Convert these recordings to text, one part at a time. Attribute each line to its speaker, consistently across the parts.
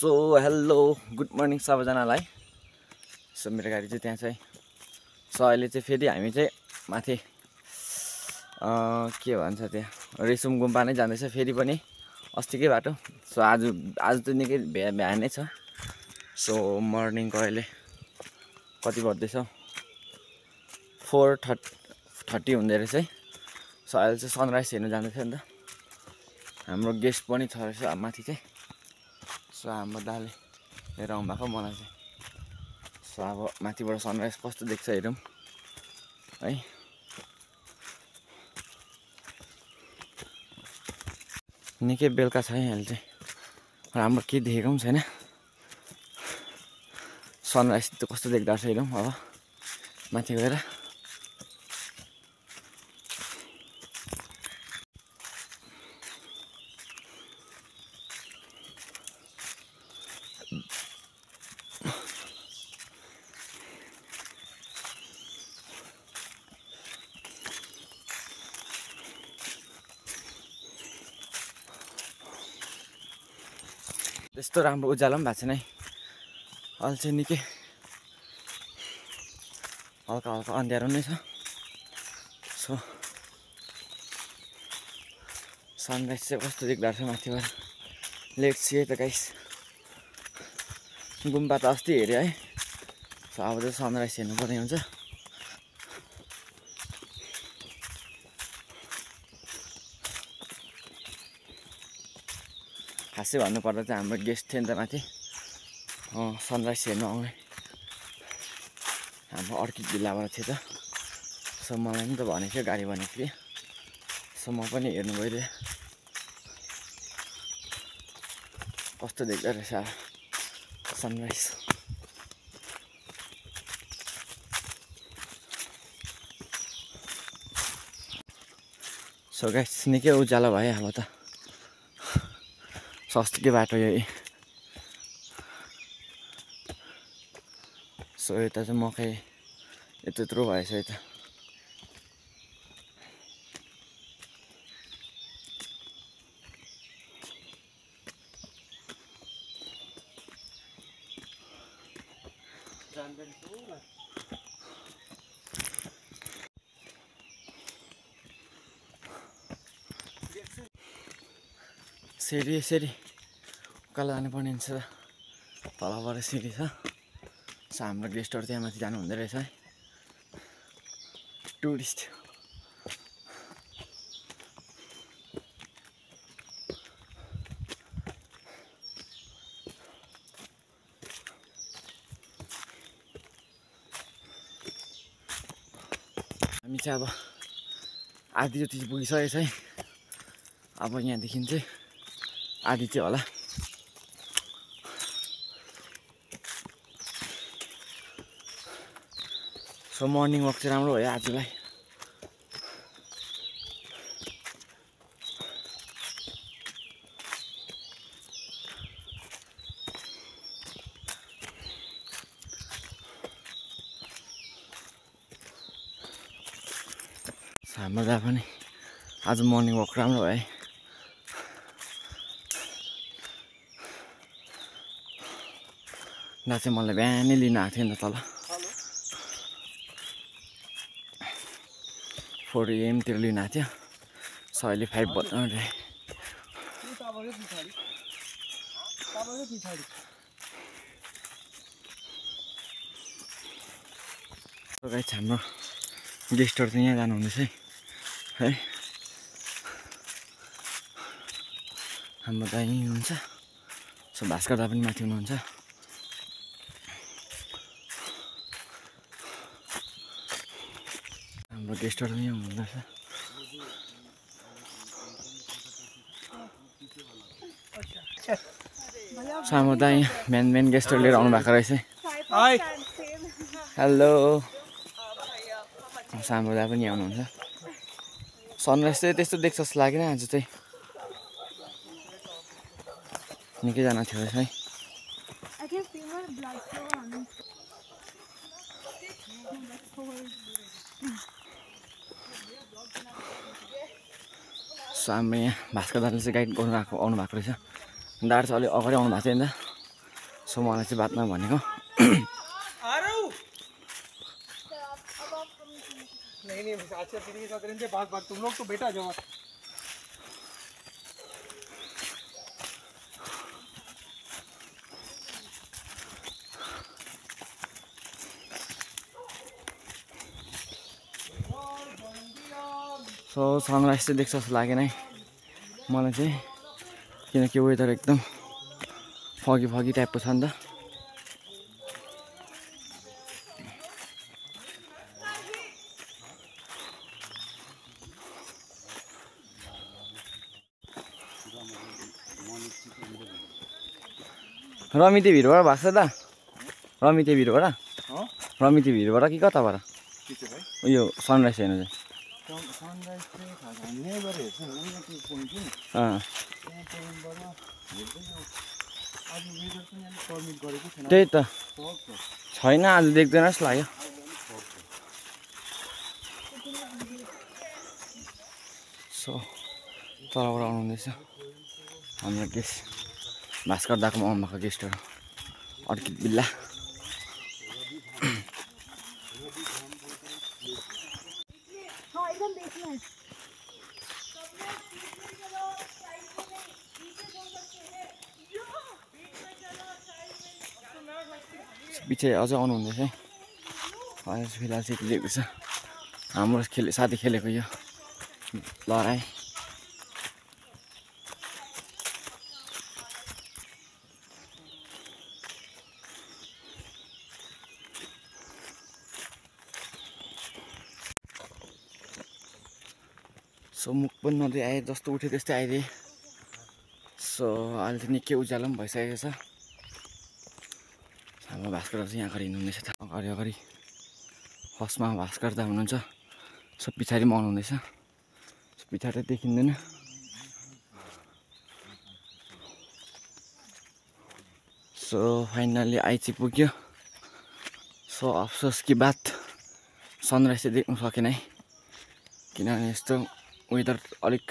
Speaker 1: So hello good morning सबैजनालाई। So मेरो गाडी चाहिँ त्यहाँ चाहिँ सो अहिले चाहिँ फेरि हामी चाहिँ माथि के भन्छ त्यहाँ रेसुम गुम्बा नै जाँदैछ फेरि पनि अस्तिकै बाटो। सो आज आज त निकै भ्या बिहानै छ। सो मर्निङको अहिले कति बज्दैछ? फोर थर्ट थर्टी हुँदो रहेछ है। सो अहिले चाहिँ सनराइज हेर्नु जाँदैछ नि त। हाम्रो गेस्ट पनि छ रहेछ माथि चाहिँ। सो हाम्रो दाले लिएर आउनु भएको मलाई चाहिँ। सो अब माथिबाट सनराइज कस्तो देख्छ हेरौँ। है। निकै बेलुका छ है अहिले चाहिँ। राम्रो केही देखेको पनि छैन। सनराइज त कस्तो देख्दो रहेछ हेरौँ अब। माथि गएर। त्यस्तो राम्रो उज्यालो पनि भएको छैन है। अहिले चाहिँ निकै। हल्का हल्का अँध्यारो नै छ। सो सनराइज चाहिँ कस्तो देख्दो रहेछ माथिबाट। लेट सी त गाइस गुम्बा त अस्ति हेऱ्यो है। सो अब चाहिँ सनराइज हेर्नुपर्ने हुन्छ। खासै भन्नुपर्दा चाहिँ हाम्रो गेस्ट थियो नि त माथि। सनराइज हेर्नु आउने। हाम्रो अर्किड जिल्लाबाट थियो त। सो मलाई पनि त भनेको थियो गाडी भनेको थिएँ। सो म पनि हेर्नु गइरहेँ। कस्तो देख्दो रहेछ सनराइज। सो गाइस निकै उज्यालो भयो अब त। सस्तीकै बाटो यही सो यता चाहिँ मकै यत्रो भएछ यता सिँढी यसरी उकालो जानुपर्ने हुन्छ तलबाट सिँढी छ। हाम्रो गेस्टहरू त्यहाँ माथि जानु हुँदो रहेछ है। टुरिस्ट हामी चाहिँ अब आधी जति पुगिसकेको है। अब यहाँदेखि चाहिँ आधी चाहिँ होला। सो मर्निङ वक चाहिँ राम्रो भयो आजलाई। हाम्रो पनि आज मर्निङ वक राम्रो भयो। है दा चाहिँ मलाई बिहानै लिन आएको थियो नि त तल। फोर एमतिर लिन आएको थियो। सो अहिले फाइभ बज्नु guys, हाम्रो गेस्टहरू चाहिँ यहाँ जानु हुँदैछ है। है। हाम्रो दाइ हुनुहुन्छ। सो भास्कर दा पनि माथि हुनुहुन्छ। हाम्रो गेस्टहरू पनि यहाँ हुनुहुँदैछ सो हाम्रो दाइ यहाँ मेन मेन गेस्टहरू लिएर आउनु भएको रहेछ हेलो साम्रो दा पनि आउनुहुन्छ सनराइज चाहिँ त्यस्तो देख्छ जस्तो लागेन आज चाहिँ। निकैजना थियो रहेछ है। सो यहाँ भास्कर दाले चाहिँ गाइड गर्नु भएको आउनु भएको रहेछ। दाहरू चाहिँ अलिक अगाडि आउनु भएको थियो नि त। सो मलाई चाहिँ बादमा भनेको।
Speaker 2: नहीं नहीं बस अच्छा दीदी के साथ रहेंगे बात बात तुम लोग तो बेटा जाओ।
Speaker 1: सो सनराइज चाहिँ देख्छ जस्तो लागेन है। मलाई चाहिँ किनकि वेदर एकदम फगी फगी टाइपको छ नि त। रमिते भिरबाट भएको छ त। रमिते भिरबाट
Speaker 2: हाँ
Speaker 1: रमिते भिरबाट कि कताबाट? उयो सनराइज हेर्नु चाहिँ।
Speaker 2: त्यहाँ
Speaker 1: त। छैन आज देख्दैन जस्तो लाग्यो। सो तलबाट आउनुहुँदैछ। हाम्रो गेस्ट भास्कर दाको आउनुभएको गेस्टहरू। अर्किड बिल्ला। पछि अझै आउनुहुँदैछ है। फिलहाल चाहिँ दिएको छ। हाम्रो खेले साथी खेलेको यो लडाइँ। सो मुख पनि नदिए आएँ जस्तो उठ्यो त्यस्तै आइदिएँ। सो अहिले चाहिँ निकै उज्यालो पनि भइसकेको छ। हाम्रो भास्कर चाहिँ यहाँ अगाडि हिँड्नुहुँदैछ त। अगाडि अगाडि। फर्स्टमा भास्कर दा हुनुहुन्छ। सो पछाडि पनि आउनुहुँदैछ। सो पछाडि देखिँदैन। सो फाइनल्ली आइची पुग्यो। सो अफसोस कि बात। सनराइज चाहिँ देख्नु सकेन है। किनभने यस्तो वेदर अलिक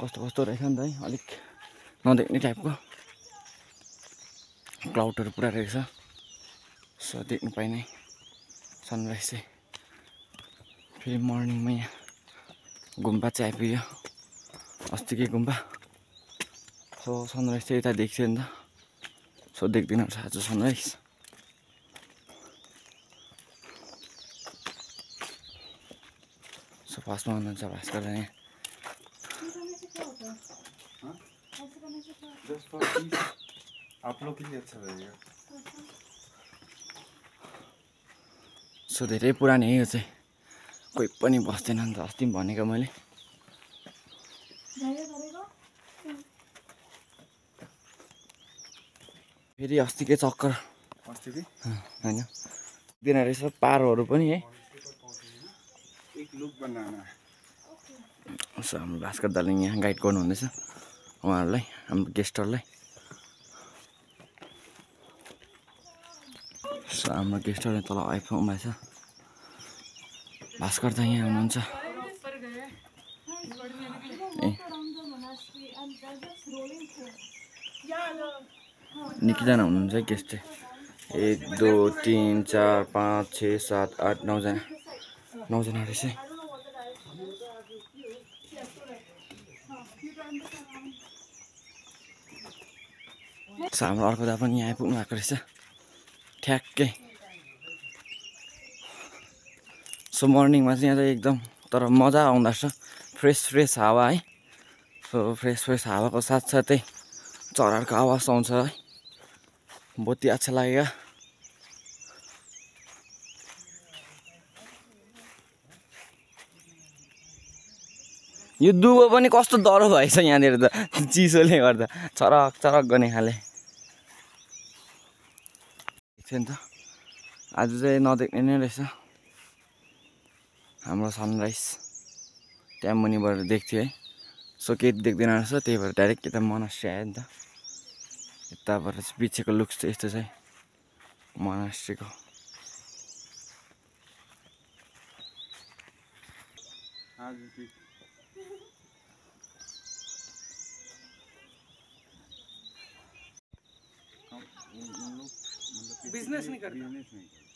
Speaker 1: कस्तो कस्तो रहेछ नि त है। अलिक नदेख्ने टाइपको। क्लाउडहरू पुरा रहेछ। सो देख्नु पाइने सनराइज चाहिँ। फेरि मर्निङमा यहाँ गुम्बा चाहिँ आइपुग्यो। अस्तिकै गुम्बा। सो सनराइज चाहिँ यता देख्थ्यो नि त। सो देख्दिनँ आज सनराइज सो फर्स्टमा हुनुहुन्छ भास्कर यहाँ
Speaker 3: ऐसे करने
Speaker 2: आप लोग के लिए अच्छा रहेगा
Speaker 1: सो धेरै पुरानो हो यो चाहिँ। कोही पनि बस्दैन नि त अस्ति पनि भनेको मैले। फेरि अस्तिकै चक्कर। होइन। दिन रहेछ पारोहरू पनि है।
Speaker 2: एक लुक बनाना।
Speaker 1: सो हाम्रो भास्कर दाले यहाँ गाइड गर्नुहुँदैछ उहाँहरूलाई हाम्रो गेस्टहरूलाई। सो हाम्रो गेस्टहरू तल आइपुग्नु भएछ भास्कर त यहाँ हुनुहुन्छ। ए। निकैजना हुनुहुन्छ गेस्ट। एक दुई तिन चार पाँच छ सात आठ नौजना। नौजना रहेछ हाम्रो अर्को दा पनि यहाँ आइपुग्नु भएको रहेछ। ठ्याक्कै। सो मर्निङमा चाहिँ यहाँ एकदम तर मजा आउँदो रहेछ। फ्रेस फ्रेस हावा है। सो फ्रेस फ्रेस हावाको साथसाथै चराहरूको आवाज आउँछ है। बहुत अच्छा लागेगा। यो दुबो पनि कस्तो डह्रो भएछ यहाँनिर त। चिसोले गर्दा। चरक चरक गर्ने खाले। थियो नि त। आज चाहिँ नदेख्ने नै रहेछ। हाम्रो सनराइज त्यहाँ मुनिबाट देख्थ्यो है। सो केही देख्दैन रहेछ त्यही भएर डाइरेक्ट यता मोनास्ट्री आयो नि त। यताबाट चाहिँ पछिको लुक्स चाहिँ यस्तो चाहिँ मोनास्ट्रीको
Speaker 2: आज
Speaker 4: Business नहीं करता।
Speaker 2: बिज़नेस नहीं करता।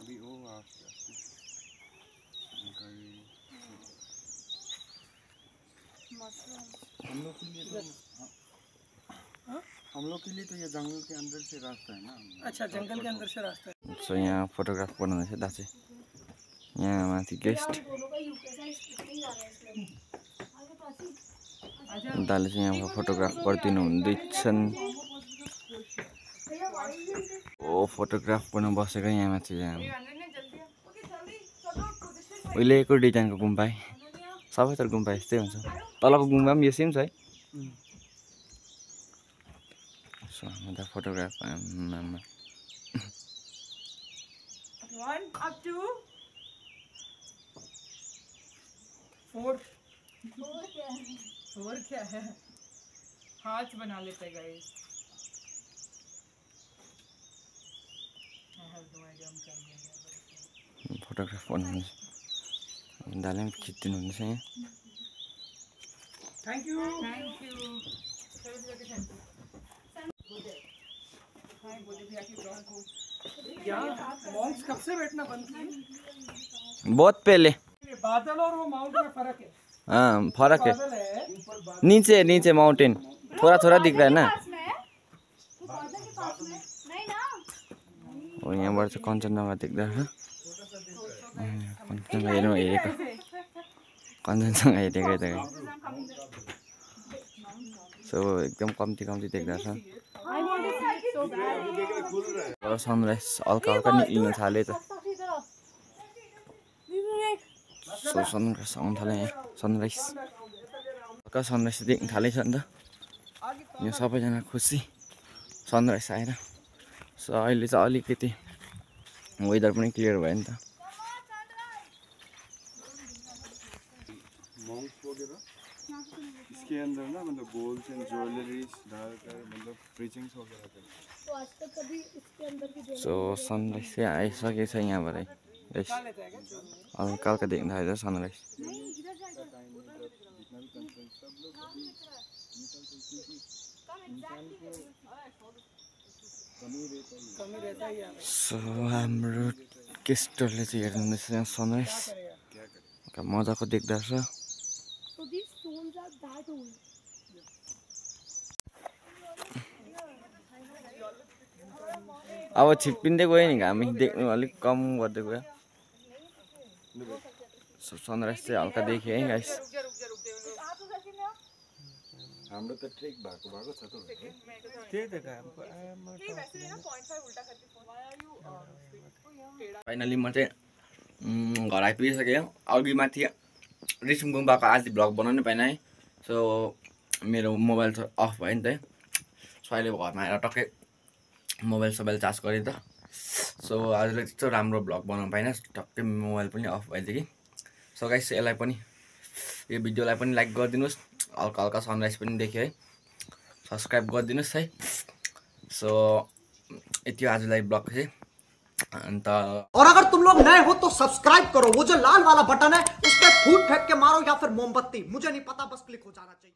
Speaker 2: अभी वो हम लोग के लिए तो हाँ, हम लोग के लिए तो ये जंगल के अंदर से रास्ता है ना।
Speaker 4: अच्छा जंगल के अंदर से रास्ता है।
Speaker 1: सो यहाँ फोटोग्राफ बनाउँदैछ दाजु यहाँ माथि गेस्ट दाले चाहिँ यहाँको फोटोग्राफ गरिदिनु हुँदैछन्। ओ फोटोग्राफ गर्न बसेको यहाँ माथि यहाँ। उहिलेको डिजाइनको गुम्बा है। सबै तर गुम्बा यस्तै हुन्छ। तलको गुम्बा पनि यो सेम छ है। सो हामी त फोटोग्राफ आम्मामा।
Speaker 4: वन अप टू फोर
Speaker 3: और क्या है
Speaker 4: फोर क्या है? हाथ बना लेते गए I have no idea हम क्या बोल रहे हैं।
Speaker 1: फोटोग्राफ बनाउनु दाले पनि खिचिदिनु हुँदैछ यहाँ
Speaker 4: thank you thank you thank you hi बोले भैया की ब्लॉग को यहाँ मॉन्क्स कब से बैठना बंद किए?
Speaker 1: बहुत पहले।
Speaker 4: ये बादल और वो माउंट में फर्क है
Speaker 1: हाँ। फरक है। नीचे नीचे माउंटेन थोड़ा थोड़ा दिख रहा है ना? और यहाँबाट चाहिँ कञ्चनजङ्घा देख्दा छ कञ्चनजङ्घा हेर्नु हेरेको कञ्चनजङ्घा हेरेको यता सो एकदम कम्ती कम्ती देख्दा छ। सनराइज हल्का हल्का निक्लिनु थाल्यो त सो सनराइज आउनु थाल्यो यहाँ सनराइज हल्का सनराइज देख्नु थालेछ नि त यहाँ सबैजना खुसी सनराइज आएर सो अहिले चाहिँ अलिकति वेदर पनि क्लियर भयो नि त
Speaker 2: मॉन्क्स वगैरह इसके अंदर ना मतलब गोल्स एंड ज्वेलरीज डालकर मतलब प्रीचिंग्स वगैरह करते हैं
Speaker 3: तो आज तक कभी इसके अंदर की ज्वेलरी
Speaker 1: सो सनराइज चाहिँ आइसकेको छ यहाँबाट यस हल्का हल्का देख्नु थालेछ सनराइज
Speaker 3: नहीं इधर जाकर
Speaker 2: जितना भी कंसर्न सब लोग अभी निकल सकते हैं कमी रहता ही है
Speaker 4: कमी रहता ही है हमें।
Speaker 1: सो हाम्रो केस्टरले चाहिँ हेर्नुहुँदैछ यहाँ सनराइज
Speaker 4: करेगा
Speaker 1: मजाको देख्दा छ
Speaker 3: So these stones are that old.
Speaker 1: अब छिप्पिँदै गयो नि घामी देख्नु अलिक कम गर्दै गयो सो सनराइज चाहिँ हल्का देखेँ है गाइस?
Speaker 2: हाम्रो त ट्रेक भएको भएको छ त
Speaker 4: त्यही त हमको
Speaker 1: फाइनली म चाहिँ घर आइपुगिसकेँ। अघि माथि रिसुम गुम्बाको आज भ्लग बनाउनु पाइनँ है। सो मेरो मोबाइल अफ भयो नि त है। सो अहिले घरमा आएर टक्कै मोबाइल सोबाइल चार्ज गरेँ त। सो आजलाई त्यस्तो राम्रो भ्लग बनाउनु पाइनँ। टक्कै मोबाइल पनि अफ भइदियो कि सो गाइस यसलाई पनि यो भिडियोलाई पनि लाइक गरिदिनुहोस्। हल्का हल्का सनराइज पनि देख्यो है। सब्सक्राइब गरिदिनुहोस् है। सो यति आजलाई ब्लग चाहिँ अन्त
Speaker 5: और अगर तुम लोग नए हो तो सब्सक्राइब करो। वो जो लाल वाला बटन है उस पर फूट फेंक के मारो या फिर मोमबत्ती। मुझे नहीं पता बस क्लिक हो जाना चाहिए।